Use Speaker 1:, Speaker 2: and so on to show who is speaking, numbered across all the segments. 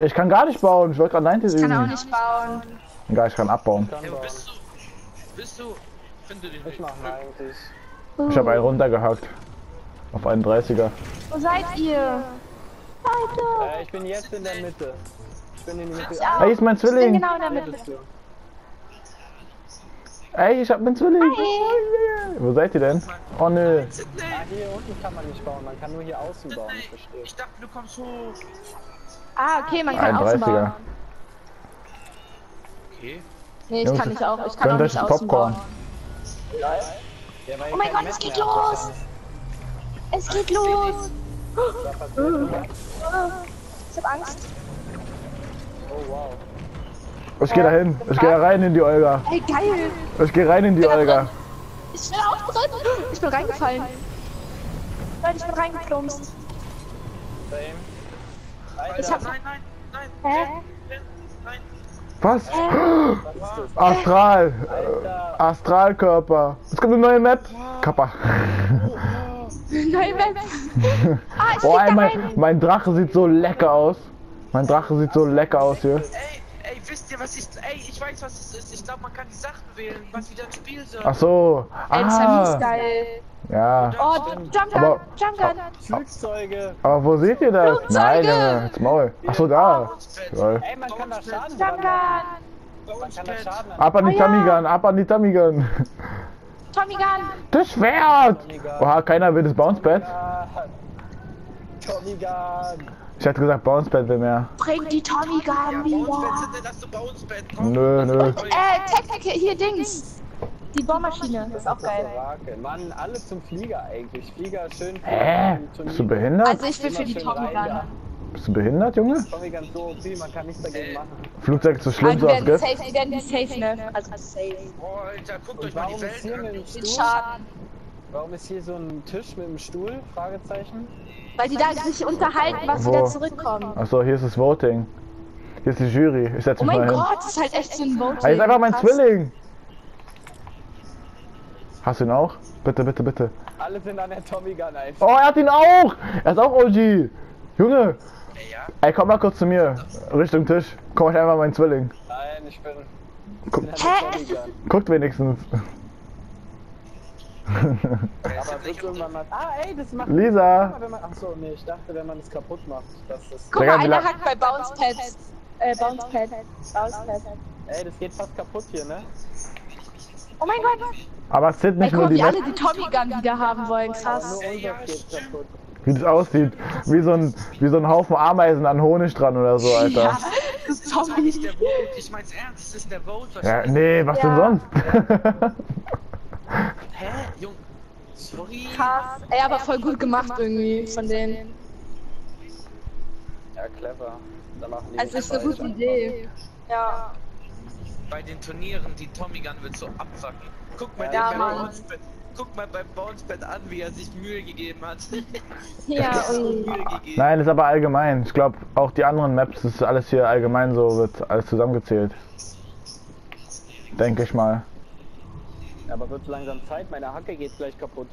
Speaker 1: Ich kann gar nicht bauen. Ich wollte gerade 90
Speaker 2: Ich kann auch
Speaker 1: üben.
Speaker 2: nicht bauen.
Speaker 1: Egal, ich kann abbauen.
Speaker 3: Kann
Speaker 4: Ey, wo
Speaker 3: bauen.
Speaker 4: bist du? Bist du? Finde den
Speaker 3: Ich mach eigentlich.
Speaker 1: Ich habe einen runtergehackt. Auf einen 30er.
Speaker 2: Wo seid ihr? Leute!
Speaker 3: Äh, ich bin jetzt in der Mitte. Ich bin in der Mitte.
Speaker 2: Ja.
Speaker 1: Ey, ist mein
Speaker 2: Ich bin
Speaker 1: Zwilling.
Speaker 2: genau in der Mitte.
Speaker 1: Ey, ich hab einen Zwilling.
Speaker 2: Hi.
Speaker 1: Wo seid ihr denn? Oh nö.
Speaker 3: Ah, hier unten kann man nicht bauen, man kann nur hier außen bauen, ich verstehe.
Speaker 4: Ich dachte, du kommst hoch.
Speaker 2: Ah, okay, man kann
Speaker 1: Ein
Speaker 2: außen
Speaker 1: 30er.
Speaker 2: bauen.
Speaker 4: Okay.
Speaker 2: Nee, ich
Speaker 1: Jungs,
Speaker 2: kann nicht auch. Ich kann auch nicht
Speaker 1: Popcorn.
Speaker 2: Oh mein Gott, es geht los! Es geht los! Ich hab Angst.
Speaker 3: Oh wow.
Speaker 1: Ich geh da hin. Ich geh da rein in die Olga.
Speaker 2: Ey, geil!
Speaker 1: Ich geh rein in die Olga.
Speaker 2: drin. Ich bin auch drin! Ich bin reingefallen. Leute, ich bin reingeplumpst.
Speaker 3: Same.
Speaker 2: Ich hab-
Speaker 4: Nein, nein, nein.
Speaker 2: Hä?
Speaker 4: Nein.
Speaker 1: Was?
Speaker 3: das?
Speaker 1: Astral.
Speaker 3: Alter.
Speaker 1: Astralkörper. Es kommt eine neue Map. Kappa.
Speaker 2: Nein, Map. Ah, ich
Speaker 1: Oh, ey, mein, mein Drache sieht so lecker aus. Mein Drache sieht so lecker aus hier.
Speaker 4: Ey, ey, wisst ihr, was ich. Ey, ich weiß, was es ist. Ich glaube, man kann die Sachen wählen, was wieder ins Spiel soll.
Speaker 1: Ach so.
Speaker 2: Ey, das ist
Speaker 1: Ah.
Speaker 2: geil.
Speaker 1: Ja.
Speaker 2: Oh, Jump
Speaker 1: Aber-
Speaker 2: Gun, Jump Gun.
Speaker 3: Flugzeuge.
Speaker 1: Aber wo seht ihr das?
Speaker 2: Flugzeuge.
Speaker 1: Nein, Junge, jetzt Maul. Ach so, da. Toll.
Speaker 3: Ey, man kann da Schaden
Speaker 2: Jump
Speaker 3: dran machen.
Speaker 2: Gun.
Speaker 3: Man kann da Schaden an.
Speaker 1: Ab an die
Speaker 2: Oh ja.
Speaker 1: Gun, ab an die Tummy Gun.
Speaker 2: Tommy Gun.
Speaker 1: Das Schwert! Oha, keiner will das Bouncepad.
Speaker 3: Tommy Gun.
Speaker 1: Ich hätte gesagt Bouncepad will mehr.
Speaker 2: Bring die Tommy Gun
Speaker 4: Ja,
Speaker 2: wieder.
Speaker 4: Bouncepad sind das so Bouncepad. Komm.
Speaker 1: Nö, nö.
Speaker 2: Äh, Technik, hier Dings. Die Bohrmaschine, das ist auch geil.
Speaker 3: Mann, alle zum Flieger eigentlich. Flieger schön.
Speaker 1: Hä? Bist du behindert?
Speaker 2: Also ich bin für die Tommy.
Speaker 1: Bist du behindert, Junge?
Speaker 3: Tommy Gun so OP, man kann nichts dagegen machen.
Speaker 1: Flugzeug ist so schlimm,
Speaker 2: Also
Speaker 1: so was gibt.
Speaker 2: safe, die werden die safe, ne? Also safe.
Speaker 4: Boah, Alter, guckt euch mal
Speaker 3: warum
Speaker 4: die
Speaker 3: ist hier
Speaker 4: Welt an.
Speaker 2: Den? Schaden.
Speaker 3: Warum ist hier so ein Tisch mit einem Stuhl? Fragezeichen.
Speaker 2: Weil die da sich unterhalten, was
Speaker 1: Wo?
Speaker 2: wieder zurückkommen.
Speaker 1: Achso, hier ist das Voting. Hier ist die Jury. Ich setz
Speaker 2: Oh
Speaker 1: mich mal
Speaker 2: mein
Speaker 1: hin.
Speaker 2: Gott, das ist halt echt so ein Voting.
Speaker 1: Er ist einfach mein
Speaker 2: Krass.
Speaker 1: Zwilling. Hast du ihn auch? Bitte, bitte, bitte.
Speaker 3: Alle sind an der Tommy Gun einfach.
Speaker 1: Oh, er hat ihn auch! Er ist auch OG! Junge!
Speaker 4: Ey, ja.
Speaker 1: Ey, komm mal kurz zu mir. Richtung Tisch. Komm, ich einfach mein Zwilling.
Speaker 3: Nein, ich bin.
Speaker 1: Guck. Guckt wenigstens.
Speaker 3: Aber wird irgendwann mal. Ah, ey, das macht.
Speaker 1: Lisa!
Speaker 3: Man, ach so, nee, ich dachte, wenn man es kaputt macht, dass das.
Speaker 2: Guck mal, einer hat bei Bounce Pads. Äh, Bounce Pad. Bounce Pad.
Speaker 3: Ey, das geht fast kaputt hier, ne?
Speaker 2: Oh mein Gott.
Speaker 1: Aber es sind
Speaker 2: Ey,
Speaker 1: nicht
Speaker 2: guck
Speaker 1: nur
Speaker 2: mal,
Speaker 1: die
Speaker 2: wie alle die Tommy Gun wieder haben wollen. Krass.
Speaker 1: wie das aussieht. Wie so ein, wie so ein Haufen Ameisen an Honig dran oder so, Alter.
Speaker 2: Ja, das ist Tommy.
Speaker 4: der Vote. Ich mein's ernst. Das ist der Vote.
Speaker 1: Ja, nee, was denn
Speaker 2: Ja.
Speaker 1: sonst?
Speaker 4: Hä? Jung. Sorry.
Speaker 2: Krass. Ey, aber voll gut gemacht irgendwie von denen.
Speaker 3: Ja, clever. Die
Speaker 2: Also ist eine gute. Idee. Ja.
Speaker 4: Bei den Turnieren, die Tommy Gun wird so abfacken. Guck mal,
Speaker 2: Ja,
Speaker 4: den Bouncepad. Guck mal beim Bouncepad an, wie er sich Mühe gegeben hat.
Speaker 2: Ja, ui.
Speaker 4: Mühe gegeben.
Speaker 1: Nein, ist aber allgemein. Ich glaube, auch die anderen Maps, das ist alles hier allgemein so, wird alles zusammengezählt. Denke ich mal.
Speaker 3: Aber wird langsam Zeit, meine Hacke geht gleich kaputt.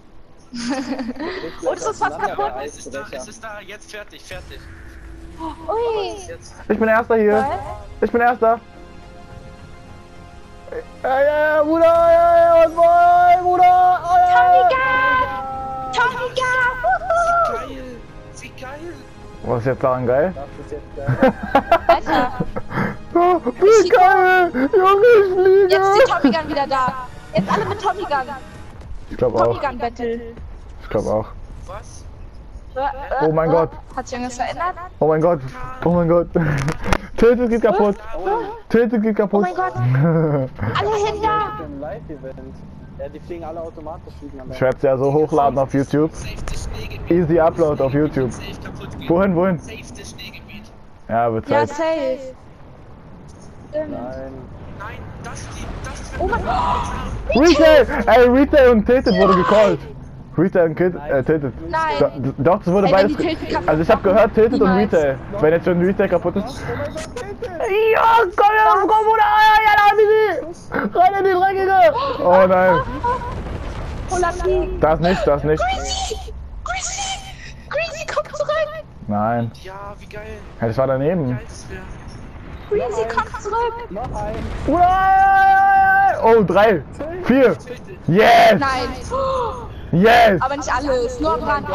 Speaker 2: Und es ist fast kaputt.
Speaker 4: Ja, es ist da, es ist da, jetzt fertig, fertig.
Speaker 2: Ui.
Speaker 1: Ich bin Erster hier.
Speaker 2: Was?
Speaker 1: Ich bin Erster. Ja, ja, ja, Bruder, ja, ja, und boy, Bruder. Oh, ja,
Speaker 2: Tommy. Gun! Tommy Gun!
Speaker 4: Geil! Wie geil!
Speaker 1: Was ist jetzt daran geil?
Speaker 3: Das ist jetzt geil.
Speaker 2: Alter,
Speaker 1: Oh, wie geil! Junge, ich fliege!
Speaker 2: jetzt ist die Tommy Gun wieder da. Jetzt alle mit Tommy Gun.
Speaker 1: Ich glaube
Speaker 2: Tommy
Speaker 1: auch.
Speaker 2: Gun Battle.
Speaker 1: Ich glaube auch.
Speaker 4: Was?
Speaker 1: Oh mein Gott.
Speaker 2: Hat sich irgendwas verändert?
Speaker 1: Oh mein Gott. Oh mein Gott. Tilted geht kaputt. Tilted geht
Speaker 2: Oh
Speaker 1: kaputt.
Speaker 2: mein Gott. Alle hinter.
Speaker 3: Ja, die fliegen alle automatisch fliegen an der
Speaker 1: Ich werde es ja so hochladen auf YouTube.
Speaker 4: Safe.
Speaker 1: Easy Upload auf YouTube.
Speaker 4: Safe.
Speaker 1: Wohin, wohin?
Speaker 4: Safe das Schneegebiet.
Speaker 1: Ja, wird
Speaker 2: Ja,
Speaker 1: Zeit.
Speaker 2: safe. Stimmt.
Speaker 3: Nein.
Speaker 4: Nein, das die, das
Speaker 2: Oh mein Gott.
Speaker 1: Retail! Ey, Retail und Tilted wurde gecallt. Retail und Kid, äh, Tilted.
Speaker 2: Nein.
Speaker 1: Do, doch, es wurde
Speaker 2: Ey, wenn
Speaker 1: beides. Also ich habe gehört Tilted und. Retail. Wenn jetzt schon Retail kaputt ist. Ja, komm her, komm, Bruder! Ja, ja, da hab ich sie! Rein in die Dreckige! Oh nein.
Speaker 2: Olafie.
Speaker 1: Das nicht, das nicht.
Speaker 2: Greasy! Greasy! Greasy, komm zurück!
Speaker 1: Nein.
Speaker 4: Ja, wie geil.
Speaker 1: Ja, das war daneben.
Speaker 4: Das.
Speaker 2: Breezy, komm zurück.
Speaker 3: Noch ein.
Speaker 1: Oh, drei, vier. Yes!
Speaker 2: Nein.
Speaker 1: Yes!
Speaker 2: Aber nicht alles, nur dran.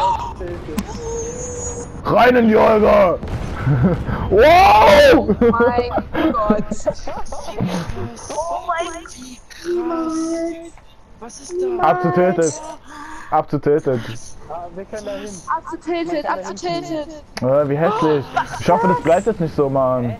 Speaker 1: Rein in die Olga! wow!
Speaker 2: Mein Gott.
Speaker 4: Oh mein Wie krass. Was ist da?
Speaker 1: Abzutötet. Abzutötet.
Speaker 2: Abzutiltet, abzutiltet.
Speaker 1: Äh, wie hässlich. Ich hoffe, das bleibt jetzt nicht so, Mann.